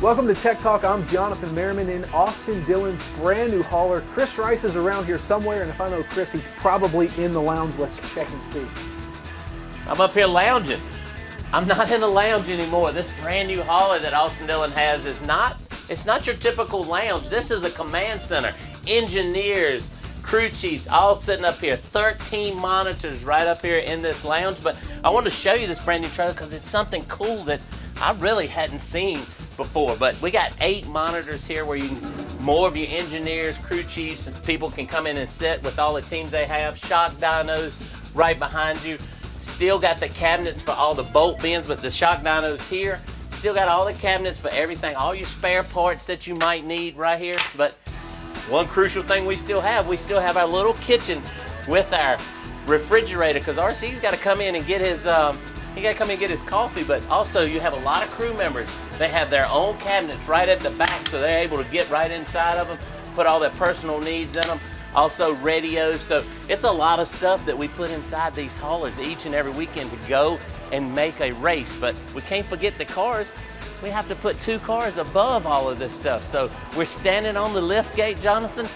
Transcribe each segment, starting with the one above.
Welcome to Tech Talk. I'm Jonathan Merryman in Austin Dillon's brand new hauler. Chris Rice is around here somewhere, and if I know Chris, he's probably in the lounge. Let's check and see. I'm up here lounging. I'm not in the lounge anymore. This brand new hauler that Austin Dillon has is not, it's not your typical lounge. This is a command center. Engineers, crew chiefs, all sitting up here. 13 monitors right up here in this lounge. But I want to show you this brand new trailer because it's something cool that I really hadn't seen before. But we got eight monitors here where you more of your engineers, crew chiefs, and people can come in and sit with all the teams they have. Shock dynos right behind you. Still got the cabinets for all the bolt bins, but the shock dynos here. Still got all the cabinets for everything, all your spare parts that you might need right here. But one crucial thing we still have, we still have our little kitchen with our refrigerator because RC's got to come in and get his um, he got to come and get his coffee, but also you have a lot of crew members. They have their own cabinets right at the back, so they're able to get right inside of them, put all their personal needs in them. Also radios, so it's a lot of stuff that we put inside these haulers each and every weekend to go and make a race. But we can't forget the cars. We have to put two cars above all of this stuff. So we're standing on the lift gate, Jonathan,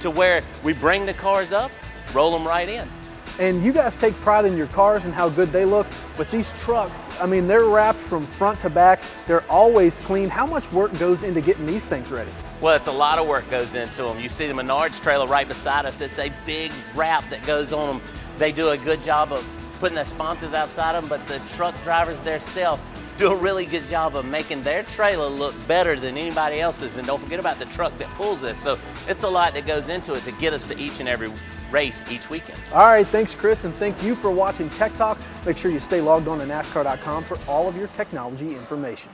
to where we bring the cars up, roll them right in. And you guys take pride in your cars and how good they look. But these trucks, I mean, they're wrapped from front to back. They're always clean. How much work goes into getting these things ready? Well, it's a lot of work goes into them. You see the Menards trailer right beside us. It's a big wrap that goes on them. They do a good job of putting their sponsors outside them, but the truck drivers themselves do a really good job of making their trailer look better than anybody else's. And don't forget about the truck that pulls this. So it's a lot that goes into it to get us to each and every race each weekend. All right, thanks, Chris, and thank you for watching Tech Talk. Make sure you stay logged on to NASCAR.com for all of your technology information.